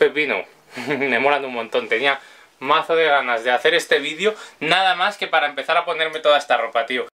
pepino. me molan un montón. Tenía mazo de ganas de hacer este vídeo, nada más que para empezar a ponerme toda esta ropa, tío.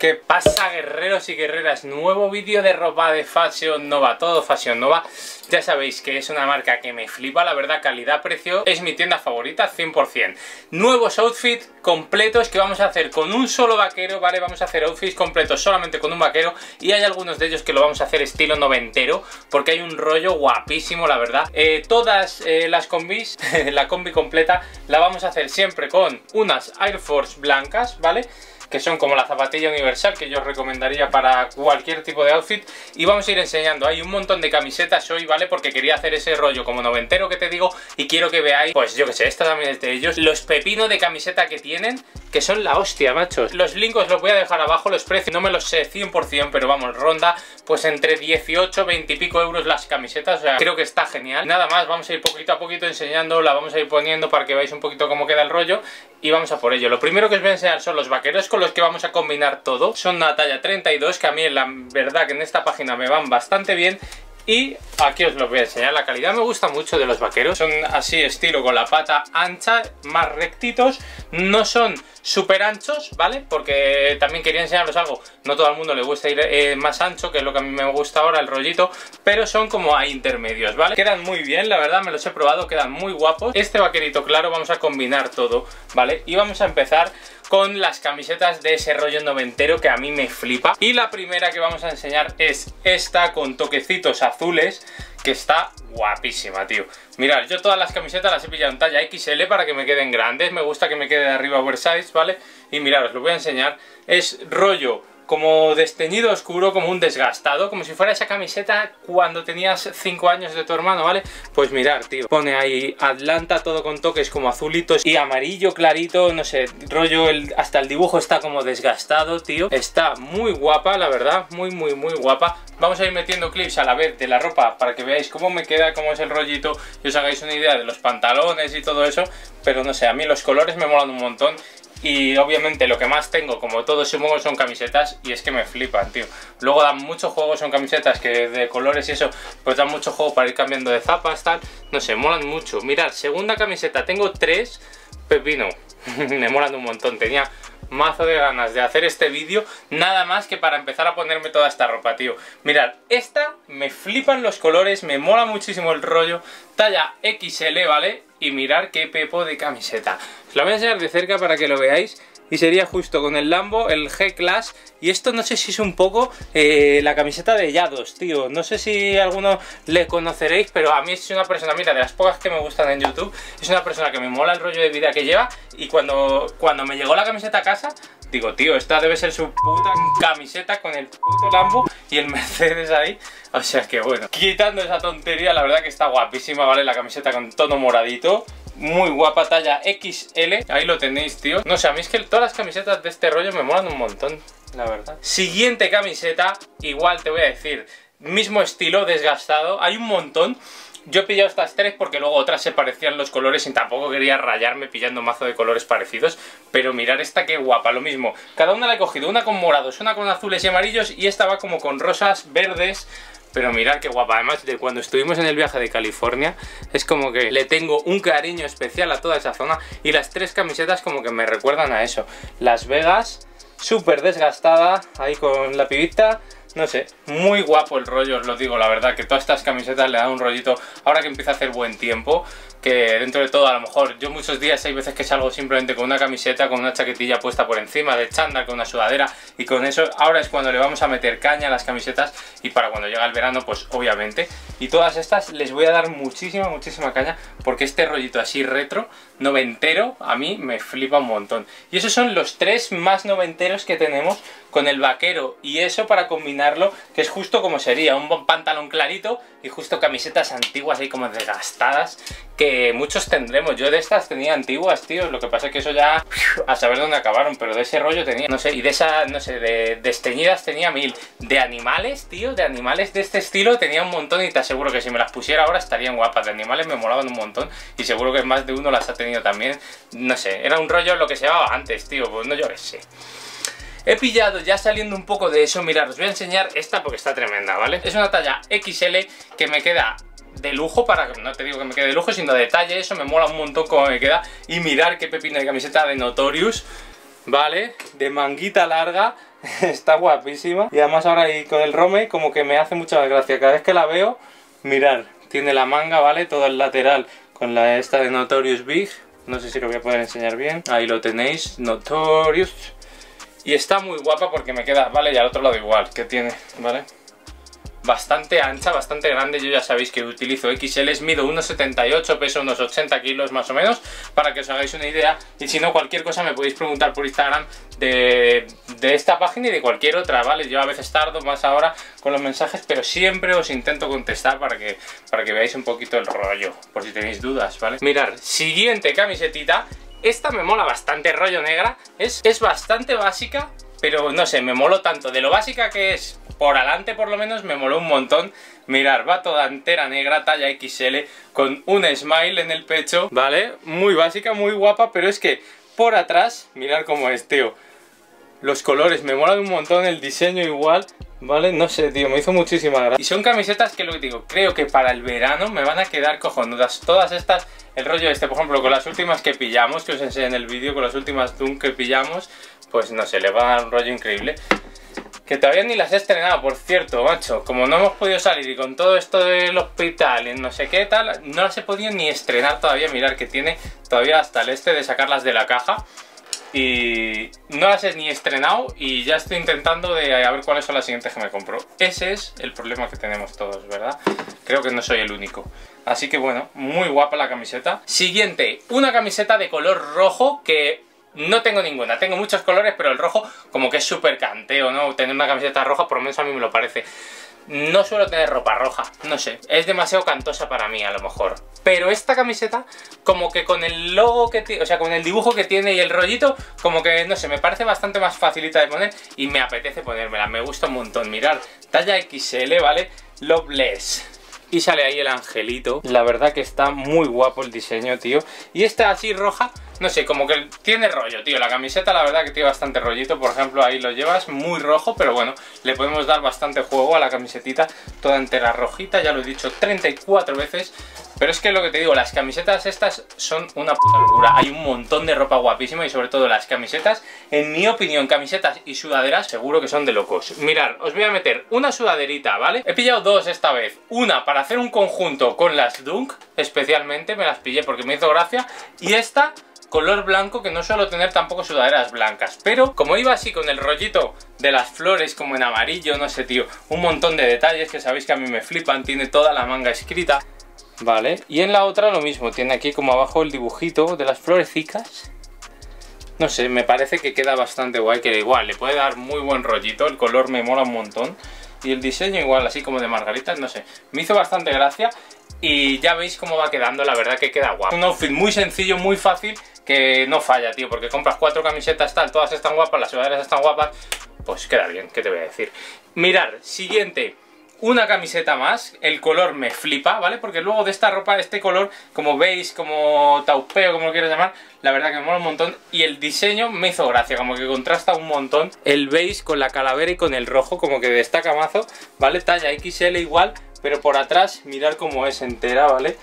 ¿Qué pasa guerreros y guerreras? Nuevo vídeo de ropa de Fashion Nova, todo Fashion Nova Ya sabéis que es una marca que me flipa, la verdad, calidad-precio Es mi tienda favorita, 100% Nuevos outfits completos que vamos a hacer con un solo vaquero, ¿vale? Vamos a hacer outfits completos solamente con un vaquero Y hay algunos de ellos que lo vamos a hacer estilo noventero Porque hay un rollo guapísimo, la verdad eh, Todas eh, las combis, la combi completa, la vamos a hacer siempre con unas Air Force blancas, ¿vale? Que son como la zapatilla universal que yo os recomendaría para cualquier tipo de outfit y vamos a ir enseñando, hay un montón de camisetas hoy, ¿vale? Porque quería hacer ese rollo como noventero que te digo y quiero que veáis, pues yo que sé, esta también es de ellos, los pepinos de camiseta que tienen, que son la hostia, machos. Los links os los voy a dejar abajo, los precios no me los sé 100%, pero vamos, ronda pues entre 18, 20 y pico euros las camisetas, o sea, creo que está genial. Nada más, vamos a ir poquito a poquito enseñando, la vamos a ir poniendo para que veáis un poquito cómo queda el rollo y vamos a por ello. Lo primero que os voy a enseñar son los vaqueros con los que vamos a combinar todo. Son una talla 32 que a mí la verdad que en esta página me van bastante bien y aquí os lo voy a enseñar, la calidad me gusta mucho de los vaqueros Son así estilo con la pata ancha, más rectitos No son súper anchos, ¿vale? Porque también quería enseñaros algo No todo el mundo le gusta ir eh, más ancho, que es lo que a mí me gusta ahora, el rollito Pero son como a intermedios, ¿vale? Quedan muy bien, la verdad, me los he probado, quedan muy guapos Este vaquerito claro vamos a combinar todo, ¿vale? Y vamos a empezar con las camisetas de ese rollo noventero que a mí me flipa. Y la primera que vamos a enseñar es esta con toquecitos azules que está guapísima, tío. Mirad, yo todas las camisetas las he pillado en talla XL para que me queden grandes. Me gusta que me quede de arriba oversize, ¿vale? Y mirad, os lo voy a enseñar. Es rollo como desteñido oscuro, como un desgastado, como si fuera esa camiseta cuando tenías 5 años de tu hermano, ¿vale? Pues mirar, tío, pone ahí Atlanta todo con toques como azulitos y amarillo clarito, no sé, rollo, el, hasta el dibujo está como desgastado, tío. Está muy guapa, la verdad, muy, muy, muy guapa. Vamos a ir metiendo clips a la vez de la ropa para que veáis cómo me queda, cómo es el rollito y os hagáis una idea de los pantalones y todo eso. Pero no sé, a mí los colores me molan un montón y obviamente lo que más tengo, como todo supongo, son camisetas y es que me flipan, tío. Luego dan muchos juegos, son camisetas que de colores y eso, pues dan mucho juego para ir cambiando de zapas, tal. No sé, molan mucho. Mirad, segunda camiseta, tengo tres pepino. me molan un montón. Tenía mazo de ganas de hacer este vídeo Nada más que para empezar a ponerme toda esta ropa, tío Mirad, esta me flipan los colores Me mola muchísimo el rollo Talla XL, ¿vale? Y mirar qué pepo de camiseta. Os la voy a enseñar de cerca para que lo veáis y sería justo con el Lambo, el G-Class y esto no sé si es un poco eh, la camiseta de Yados, tío. No sé si alguno le conoceréis pero a mí es una persona, mira, de las pocas que me gustan en YouTube es una persona que me mola el rollo de vida que lleva y cuando, cuando me llegó la camiseta a casa digo, tío, esta debe ser su puta camiseta con el puto Lambo y el Mercedes ahí. O sea que bueno, quitando esa tontería la verdad que está guapísima, ¿vale? La camiseta con tono moradito muy guapa talla XL Ahí lo tenéis, tío. No sé, a mí es que todas las camisetas de este rollo me molan un montón, la verdad. Siguiente camiseta, igual te voy a decir Mismo estilo, desgastado Hay un montón yo he pillado estas tres porque luego otras se parecían los colores y tampoco quería rayarme pillando mazo de colores parecidos. Pero mirar esta que guapa, lo mismo. Cada una la he cogido, una con morados, una con azules y amarillos y esta va como con rosas, verdes, pero mirad qué guapa, además de cuando estuvimos en el viaje de California Es como que le tengo un cariño especial a toda esa zona Y las tres camisetas como que me recuerdan a eso Las Vegas, súper desgastada, ahí con la pibita no sé, muy guapo el rollo, os lo digo, la verdad, que todas estas camisetas le dan un rollito, ahora que empieza a hacer buen tiempo, que dentro de todo a lo mejor yo muchos días hay veces que salgo simplemente con una camiseta, con una chaquetilla puesta por encima de chándal, con una sudadera y con eso ahora es cuando le vamos a meter caña a las camisetas y para cuando llega el verano pues obviamente. Y todas estas les voy a dar muchísima muchísima caña porque este rollito así retro, noventero, a mí me flipa un montón. Y esos son los tres más noventeros que tenemos con el vaquero y eso para combinarlo que es justo como sería un pantalón clarito y justo camisetas antiguas ahí como desgastadas que muchos tendremos. Yo de estas tenía antiguas, tío. Lo que pasa es que eso ya a saber dónde acabaron, pero de ese rollo tenía, no sé, y de esa, no sé, de desteñidas tenía mil. De animales, tío, de animales de este estilo tenía un montón y te aseguro que si me las pusiera ahora estarían guapas. De animales me molaban un montón y seguro que más de uno las ha tenido también. No sé, era un rollo lo que se llamaba antes, tío, pues no yo qué. He pillado, ya saliendo un poco de eso, mirad, os voy a enseñar esta porque está tremenda, ¿vale? Es una talla XL que me queda de lujo para, no te digo que me quede de lujo, sino de detalle, eso me mola un montón como me queda. Y mirar qué pepino de camiseta de Notorious, ¿vale? De manguita larga, está guapísima. Y además ahora ahí con el Rome como que me hace mucha gracia, cada vez que la veo, mirar, tiene la manga, ¿vale? Todo el lateral con la esta de Notorious Big, no sé si lo voy a poder enseñar bien, ahí lo tenéis, Notorious. Y está muy guapa porque me queda, vale, y al otro lado igual, que tiene, ¿vale? Bastante ancha, bastante grande, yo ya sabéis que utilizo XL, mido 1,78, peso unos 80 kilos más o menos, para que os hagáis una idea, y si no cualquier cosa me podéis preguntar por Instagram de, esta página y de cualquier otra, ¿vale? Yo a veces tardo más ahora con los mensajes, pero siempre os intento contestar para que, para que veáis un poquito el rollo, por si tenéis dudas, ¿vale? Mirar, siguiente camisetita, esta me mola bastante, rollo negra, es, es bastante básica, pero no sé, me molo tanto. De lo básica que es por adelante por lo menos me moló un montón. Mirar, va toda entera negra, talla XL, con un smile en el pecho, ¿vale? Muy básica, muy guapa, pero es que por atrás, mirar cómo es, tío. Los colores me molan un montón, el diseño igual, ¿vale? No sé, tío, me hizo muchísima gracia. Y son camisetas que lo que digo, creo que para el verano me van a quedar cojonudas. Todas estas, el rollo este, por ejemplo, con las últimas que pillamos, que os enseñé en el vídeo, con las últimas Dunk que pillamos, pues no sé, le va a dar un rollo increíble. Que todavía ni las he estrenado, por cierto, macho. Como no hemos podido salir y con todo esto del hospital y no sé qué tal, no las he podido ni estrenar todavía. Mirar que tiene todavía hasta el este de sacarlas de la caja. Y no las he ni estrenado y ya estoy intentando de a ver cuáles son las siguientes que me compro. Ese es el problema que tenemos todos, ¿verdad? Creo que no soy el único. Así que bueno, muy guapa la camiseta. Siguiente, una camiseta de color rojo que no tengo ninguna, tengo muchos colores, pero el rojo como que es súper canteo, ¿no? Tener una camiseta roja, por lo menos a mí me lo parece. No suelo tener ropa roja, no sé, es demasiado cantosa para mí a lo mejor. Pero esta camiseta, como que con el logo que tiene, o sea, con el dibujo que tiene y el rollito, como que, no sé, me parece bastante más facilita de poner y me apetece ponérmela, me gusta un montón. Mirar, talla XL, ¿vale? Loveless. Y sale ahí el angelito. La verdad que está muy guapo el diseño, tío. Y esta así roja, no sé, como que tiene rollo, tío. La camiseta la verdad que tiene bastante rollito. Por ejemplo, ahí lo llevas muy rojo, pero bueno, le podemos dar bastante juego a la camisetita. Toda entera rojita, ya lo he dicho 34 veces. Pero es que lo que te digo, las camisetas estas son una puta locura. Hay un montón de ropa guapísima y sobre todo las camisetas, en mi opinión, camisetas y sudaderas seguro que son de locos. Mirad, os voy a meter una sudaderita, ¿vale? He pillado dos esta vez. Una para hacer un conjunto con las Dunk, especialmente, me las pillé porque me hizo gracia. Y esta color blanco que no suelo tener tampoco sudaderas blancas. Pero como iba así con el rollito de las flores como en amarillo, no sé tío un montón de detalles que sabéis que a mí me flipan tiene toda la manga escrita vale, y en la otra lo mismo tiene aquí como abajo el dibujito de las florecicas. No sé, me parece que queda bastante guay, que igual le puede dar muy buen rollito, el color me mola un montón. Y el diseño igual, así como de margaritas, no sé, me hizo bastante gracia y ya veis cómo va quedando, la verdad que queda guapo. Un outfit muy sencillo, muy fácil, que no falla, tío, porque compras cuatro camisetas tal, todas están guapas, las sudaderas están guapas, pues queda bien, ¿qué te voy a decir? Mirar, siguiente, una camiseta más, el color me flipa, ¿vale? Porque luego de esta ropa, este color, como veis, como taupeo, como lo quieras llamar, la verdad que me mola un montón. Y el diseño me hizo gracia, como que contrasta un montón. El beige con la calavera y con el rojo, como que destaca mazo, ¿vale? Talla XL igual, pero por atrás, mirar cómo es entera, ¿vale?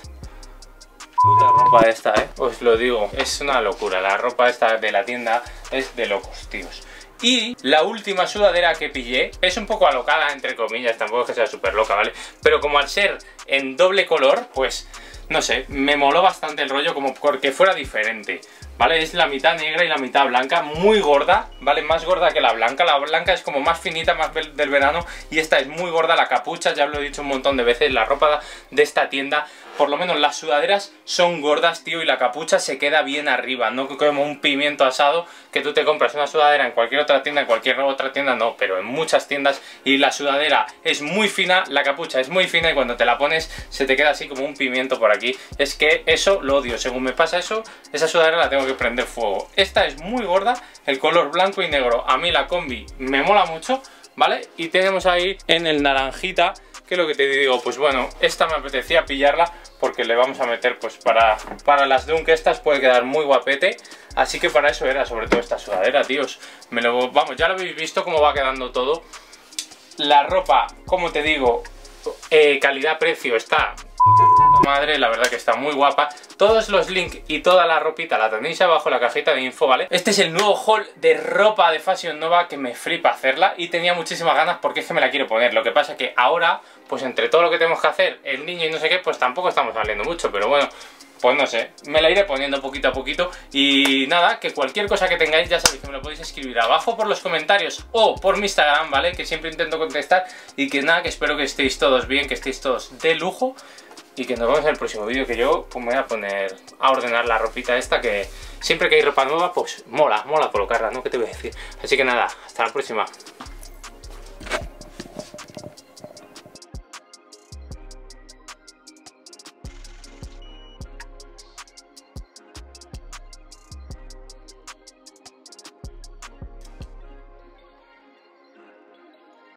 Puta ropa esta, ¿eh? Os lo digo, es una locura. La ropa esta de la tienda es de locos, tíos. Y la última sudadera que pillé es un poco alocada, entre comillas, tampoco es que sea súper loca, ¿vale? Pero como al ser en doble color, pues, no sé, me moló bastante el rollo como porque fuera diferente. ¿Vale? Es la mitad negra y la mitad blanca, muy gorda, ¿vale? Más gorda que la blanca, la blanca es como más finita, más del verano y esta es muy gorda, la capucha, ya lo he dicho un montón de veces, la ropa de esta tienda, por lo menos las sudaderas son gordas, tío, y la capucha se queda bien arriba, no como un pimiento asado que tú te compras una sudadera en cualquier otra tienda, en cualquier otra tienda no, pero en muchas tiendas y la sudadera es muy fina, la capucha es muy fina y cuando te la pones se te queda así como un pimiento por aquí, es que eso lo odio, según me pasa eso, esa sudadera la tengo que prender fuego. Esta es muy gorda, el color blanco y negro. A mí la combi me mola mucho, ¿vale? Y tenemos ahí en el naranjita, que lo que te digo, pues bueno, esta me apetecía pillarla porque le vamos a meter pues para, para las Dunk estas puede quedar muy guapete. Así que para eso era, sobre todo esta sudadera, tíos. Me lo, vamos, ya lo habéis visto cómo va quedando todo. La ropa, como te digo, eh, calidad-precio está madre, la verdad que está muy guapa. Todos los links y toda la ropita la tenéis abajo en la cajita de info, ¿vale? Este es el nuevo haul de ropa de Fashion Nova que me flipa hacerla y tenía muchísimas ganas porque es que me la quiero poner. Lo que pasa que ahora, pues entre todo lo que tenemos que hacer, el niño y no sé qué, pues tampoco estamos saliendo mucho, pero bueno, pues no sé, me la iré poniendo poquito a poquito y nada, que cualquier cosa que tengáis ya sabéis que me lo podéis escribir abajo por los comentarios o por mi Instagram, ¿vale? Que siempre intento contestar y que nada, que espero que estéis todos bien, que estéis todos de lujo y que nos vemos en el próximo vídeo que yo pues me voy a poner a ordenar la ropita esta que siempre que hay ropa nueva pues mola, mola colocarla, ¿no? ¿Qué te voy a decir? Así que nada, hasta la próxima.